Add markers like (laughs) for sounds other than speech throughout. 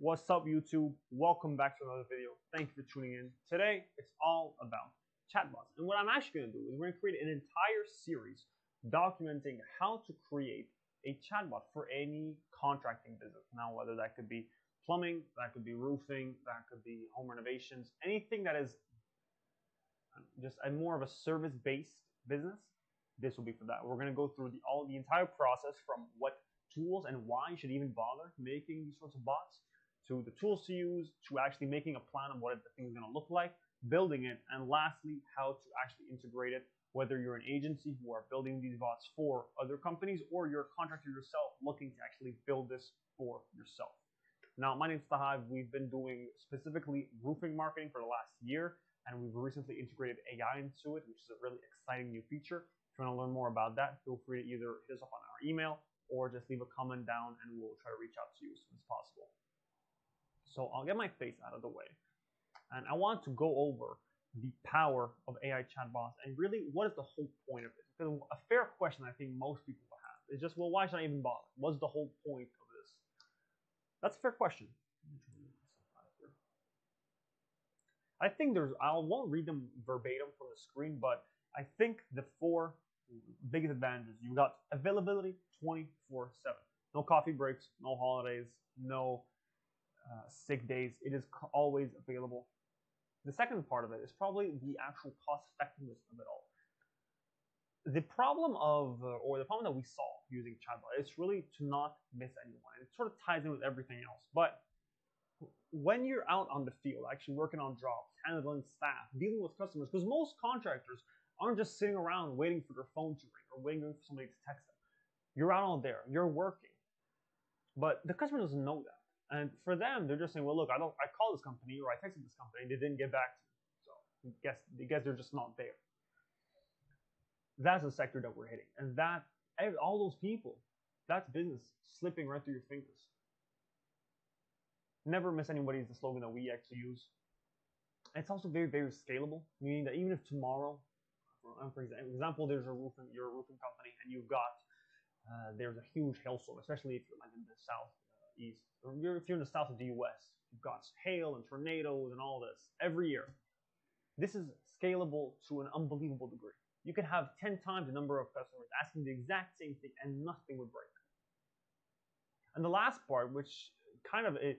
What's up, YouTube? Welcome back to another video. Thank you for tuning in. Today, it's all about chatbots. And what I'm actually going to do is we're going to create an entire series documenting how to create a chatbot for any contracting business. Now, whether that could be plumbing, that could be roofing, that could be home renovations, anything that is um, just a more of a service-based business, this will be for that. We're going to go through the all the entire process from what tools and why you should even bother making these sorts of bots to the tools to use to actually making a plan of what the thing is going to look like building it and lastly how to actually integrate it whether you're an agency who are building these bots for other companies or you're a contractor yourself looking to actually build this for yourself. Now my name is Tahav we've been doing specifically roofing marketing for the last year and we've recently integrated AI into it which is a really exciting new feature. If you want to learn more about that feel free to either hit us up on our email or just leave a comment down and we'll try to reach out to you as soon as possible. So I'll get my face out of the way. And I want to go over the power of AI chatbots and really what is the whole point of it? Because a fair question I think most people have is just, well, why should I even bother? What's the whole point of this? That's a fair question. I think there's, I won't read them verbatim from the screen, but I think the four biggest advantages. you've got availability 24 7. No coffee breaks, no holidays, no uh, sick days. It is always available. The second part of it is probably the actual cost effectiveness of it all. The problem of, uh, or the problem that we solve using chatbot is really to not miss anyone. It sort of ties in with everything else. But when you're out on the field, actually working on jobs, handling staff, dealing with customers, because most contractors aren't just sitting around waiting for their phone to ring or waiting for somebody to text them. You're out on there, you're working. But the customer doesn't know that. And for them, they're just saying, well, look, I don't I called this company or I texted this company, and they didn't get back to me. So I guess I guess they're just not there. That's the sector that we're hitting. And that all those people, that's business slipping right through your fingers. Never miss anybody is the slogan that we actually use. It's also very, very scalable, meaning that even if tomorrow um, for example, there's a roofing, you're a roofing company, and you've got uh, there's a huge hailstorm, especially if you're like in the south east, or if you're in the south of the U.S. You've got hail and tornadoes and all this every year. This is scalable to an unbelievable degree. You could have 10 times the number of customers asking the exact same thing and nothing would break. And the last part, which kind of a,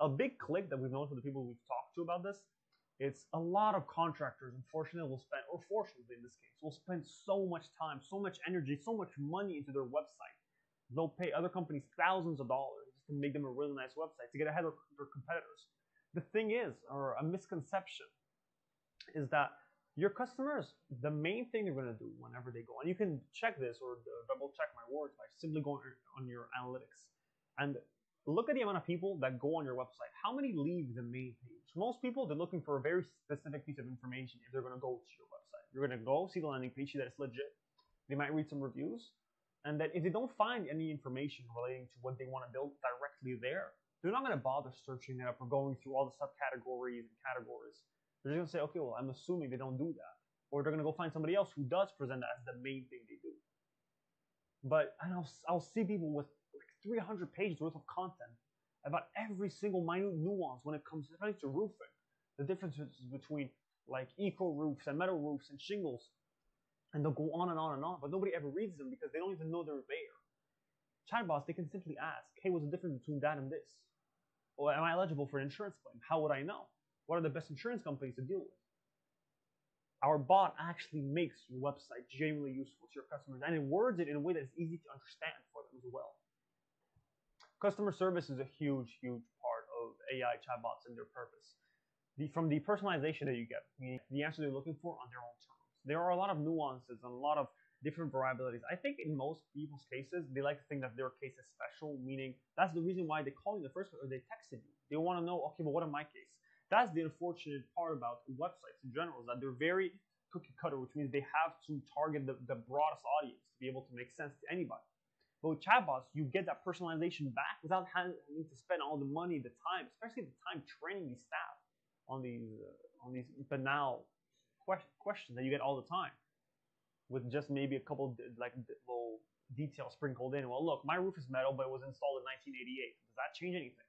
a big click that we've noticed with the people we've talked to about this, it's a lot of contractors, unfortunately, will spend, or fortunately in this case, will spend so much time, so much energy, so much money into their website. They'll pay other companies thousands of dollars just to make them a really nice website to get ahead of their competitors. The thing is, or a misconception, is that your customers, the main thing they're going to do whenever they go, and you can check this or double check my words by simply going on your analytics. And look at the amount of people that go on your website. How many leave the main page? Most people, they're looking for a very specific piece of information if they're going to go to your website. You're going to go see the landing page, that it's legit. They might read some reviews. And that if they don't find any information relating to what they want to build directly there, they're not going to bother searching it up or going through all the subcategories and categories. They're just going to say, okay, well, I'm assuming they don't do that. Or they're going to go find somebody else who does present that as the main thing they do. But and I'll, I'll see people with like 300 pages worth of content about every single minute nuance when it comes to roofing. The differences between like eco roofs and metal roofs and shingles. And they'll go on and on and on, but nobody ever reads them because they don't even know they're there. Chatbots, they can simply ask, hey, what's the difference between that and this? Or am I eligible for an insurance claim? How would I know? What are the best insurance companies to deal with? Our bot actually makes your website genuinely useful to your customers and it words it in a way that is easy to understand for them as well. Customer service is a huge, huge part of AI chatbots and their purpose. The, from the personalization that you get, the answer they're looking for on their own terms. There are a lot of nuances and a lot of different variabilities. I think in most people's cases, they like to think that their case is special, meaning that's the reason why they call you in the first place or they texted you. They want to know, okay, but what in my case? That's the unfortunate part about websites in general, is that they're very cookie cutter, which means they have to target the, the broadest audience to be able to make sense to anybody. But with chatbots, you get that personalization back without having to spend all the money, the time, especially the time training these staff on these uh, on these banal questions that you get all the time, with just maybe a couple like little details sprinkled in. Well, look, my roof is metal, but it was installed in 1988. Does that change anything?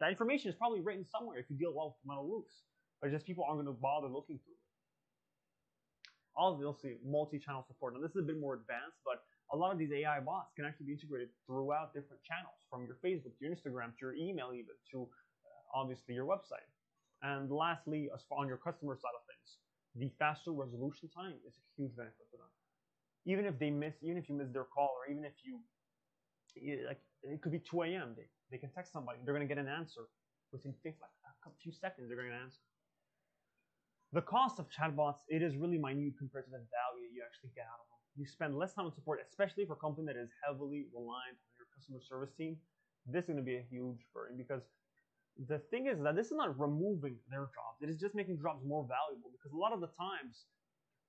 That information is probably written somewhere if you deal well with metal roofs, but just people aren't going to bother looking through it. Also, you'll see multi-channel support. Now, this is a bit more advanced, but a lot of these AI bots can actually be integrated throughout different channels, from your Facebook to your Instagram to your email, even to uh, obviously your website. And lastly, as far on your customer side of things, the faster resolution time is a huge benefit for them. Even if they miss, even if you miss their call, or even if you, like, it could be 2 a.m. They, they can text somebody, they're gonna get an answer within like a few seconds. They're gonna answer. The cost of chatbots it is really minute compared to the value you actually get out of them. You spend less time on support, especially for a company that is heavily reliant on your customer service team. This is gonna be a huge burden because the thing is that this is not removing their jobs. It is just making jobs more valuable because a lot of the times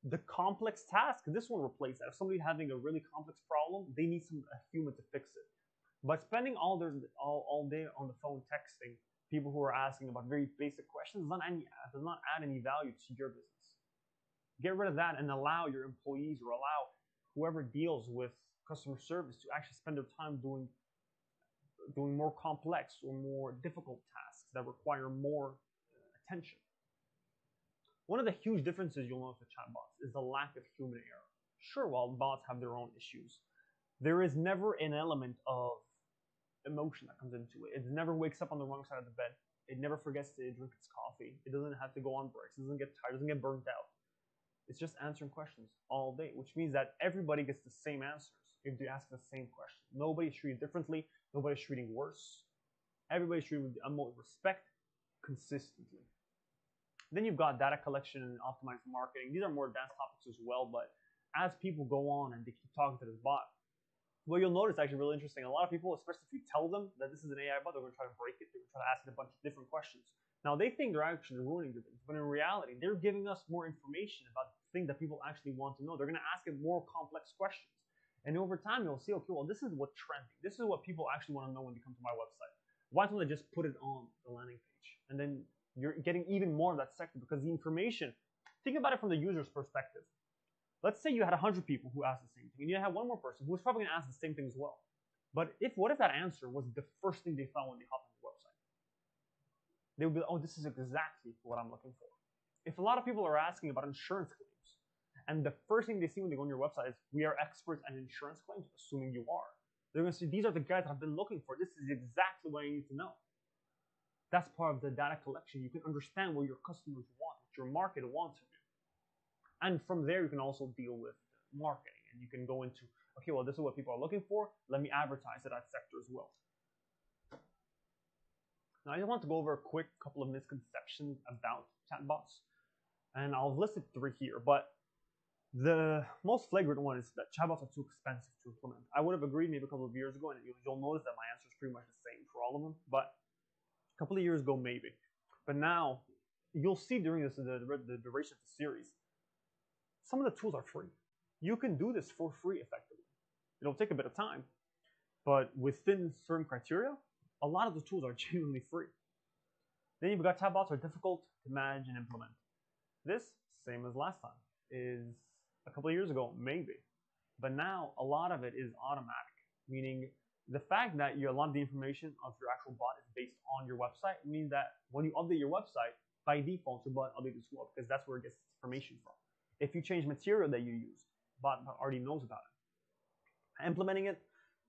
the complex task, this one replaces that. If somebody having a really complex problem, they need some a human to fix it. But spending all their all, all day on the phone texting people who are asking about very basic questions does not, any, does not add any value to your business. Get rid of that and allow your employees or allow whoever deals with customer service to actually spend their time doing doing more complex or more difficult tasks that require more uh, attention. One of the huge differences you'll notice with chatbots is the lack of human error. Sure, while bots have their own issues, there is never an element of emotion that comes into it. It never wakes up on the wrong side of the bed. It never forgets to drink its coffee. It doesn't have to go on breaks. It doesn't get tired. It doesn't get burnt out. It's just answering questions all day, which means that everybody gets the same answers if they ask the same question. Nobody's treated differently. Nobody's treating worse. Everybody's treated with utmost respect consistently. Then you've got data collection and optimized marketing. These are more advanced topics as well, but as people go on and they keep talking to this bot, what you'll notice actually really interesting. A lot of people, especially if you tell them that this is an AI bot, they're going to try to break it. They're going to try to ask it a bunch of different questions. Now they think they're actually ruining the things, but in reality, they're giving us more information about the thing that people actually want to know. They're going to ask it more complex questions. And over time, you'll see, okay, well, this is what's trending. This is what people actually want to know when they come to my website. Why don't I just put it on the landing page? And then you're getting even more of that sector because the information, think about it from the user's perspective. Let's say you had 100 people who asked the same thing, and you had one more person who was probably going to ask the same thing as well. But if what if that answer was the first thing they found when they hopped? They would be, oh, this is exactly what I'm looking for. If a lot of people are asking about insurance claims, and the first thing they see when they go on your website is, we are experts at insurance claims, assuming you are. They're going to see, these are the guys I've been looking for. This is exactly what I need to know. That's part of the data collection. You can understand what your customers want, what your market wants from you. And from there, you can also deal with marketing. And you can go into, okay, well, this is what people are looking for. Let me advertise to that sector as well. Now, I just want to go over a quick couple of misconceptions about chatbots. And I'll list three here. But the most flagrant one is that chatbots are too expensive to implement. I would have agreed maybe a couple of years ago, and you'll notice that my answer is pretty much the same for all of them. But a couple of years ago, maybe. But now, you'll see during this the, the duration of the series, some of the tools are free. You can do this for free effectively. It'll take a bit of time, but within certain criteria, a lot of the tools are (laughs) genuinely free. Then you've got chatbots are difficult to manage and implement. This, same as last time, is a couple of years ago, maybe. But now a lot of it is automatic, meaning the fact that you, a lot of the information of your actual bot is based on your website means that when you update your website, by default, your bot updates as well because that's where it gets its information from. If you change material that you use, bot already knows about it. Implementing it,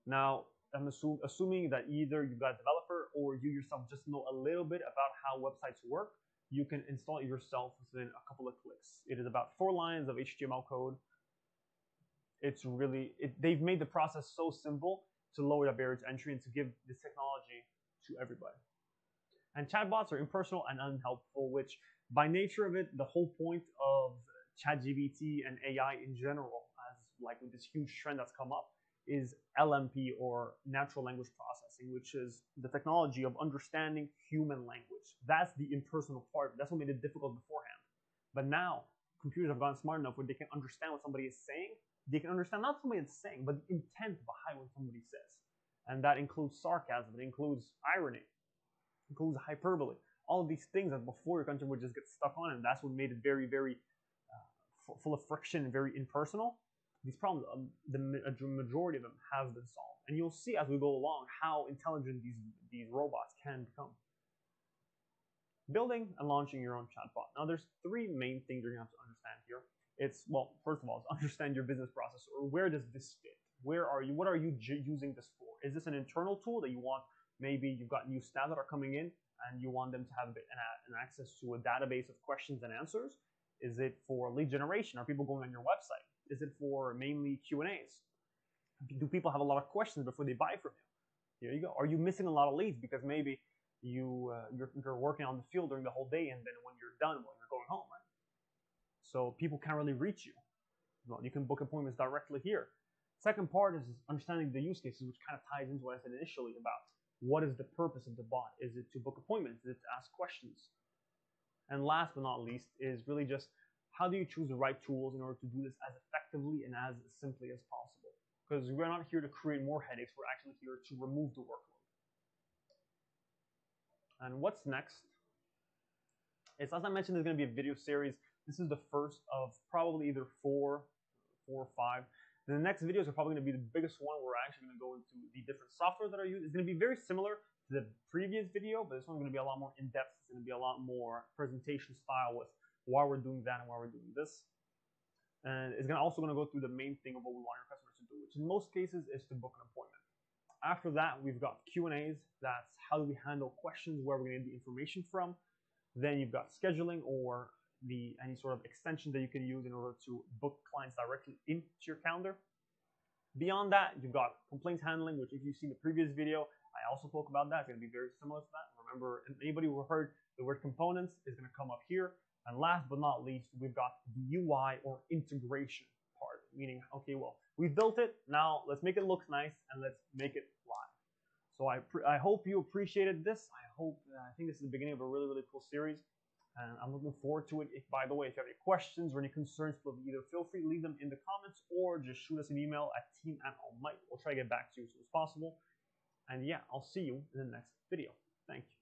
now I'm assume, assuming that either you've got a developer or you yourself just know a little bit about how websites work you can install it yourself within a couple of clicks. It is about four lines of HTML code. It's really, it, they've made the process so simple to lower the barrier to entry and to give this technology to everybody. And chatbots are impersonal and unhelpful, which by nature of it, the whole point of ChatGPT and AI in general, as like with this huge trend that's come up, is NLP or natural language processing, which is the technology of understanding human language. That's the impersonal part. That's what made it difficult beforehand. But now computers have gotten smart enough where they can understand what somebody is saying. They can understand not somebody is saying, but the intent behind what somebody says. And that includes sarcasm, it includes irony, it includes hyperbole. All of these things that before your country would just get stuck on, and that's what made it very, very uh, full of friction and very impersonal these problems, um, the majority of them have been solved. And you'll see as we go along how intelligent these, these robots can become. building and launching your own chatbot. Now, there's three main things you're gonna have to understand here. It's well, first of all, is (laughs) understand your business process or where does this fit? Where are you? What are you using this for? Is this an internal tool that you want? Maybe you've got new staff that are coming in and you want them to have an access to a database of questions and answers. Is it for lead generation? Are people going on your website? Is it for mainly Q and A's? Do people have a lot of questions before they buy from you? Here you go. Are you missing a lot of leads because maybe you uh, you're, you're, working on the field during the whole day, and then when you're done, well, you're going home, right? So people can't really reach you. Well, you can book appointments directly here. Second part is understanding the use cases, which kind of ties into what I said initially about what is the purpose of the bot. Is it to book appointments? Is it to ask questions? And last but not least is really just how do you choose the right tools in order to do this as effectively and as simply as possible? Because we're not here to create more headaches, we're actually here to remove the workload. And what's next? It's as I mentioned, there's going to be a video series. This is the first of probably either four, four or five. The next videos are probably going to be the biggest one. Where we're actually going to go into the different software that are used. It's going to be very similar to the previous video, but this one's going to be a lot more in depth. It's going to be a lot more presentation style with why we're doing that and why we're doing this. And it's to also going to go through the main thing of what we want our customers to do, which in most cases is to book an appointment. After that, we've got Q&As. That's how do we handle questions, where we're to get the information from. Then you've got scheduling or the any sort of extension that you can use in order to book clients directly into your calendar. Beyond that, you've got complaints handling, which if you've seen the previous video, I also spoke about that. It's going to be very similar to that. Remember, anybody who heard the word components is going to come up here. And last but not least, we've got the UI or integration part, meaning, okay, well, we built it. Now let's make it look nice and let's make it live. So I, I hope you appreciated this. I hope, I think this is the beginning of a really, really cool series. And I'm looking forward to it. If, by the way, if you have any questions or any concerns, either feel free to leave them in the comments or just shoot us an email at team at allmyte. We'll try to get back to you as soon as possible. And yeah, I'll see you in the next video. Thank you.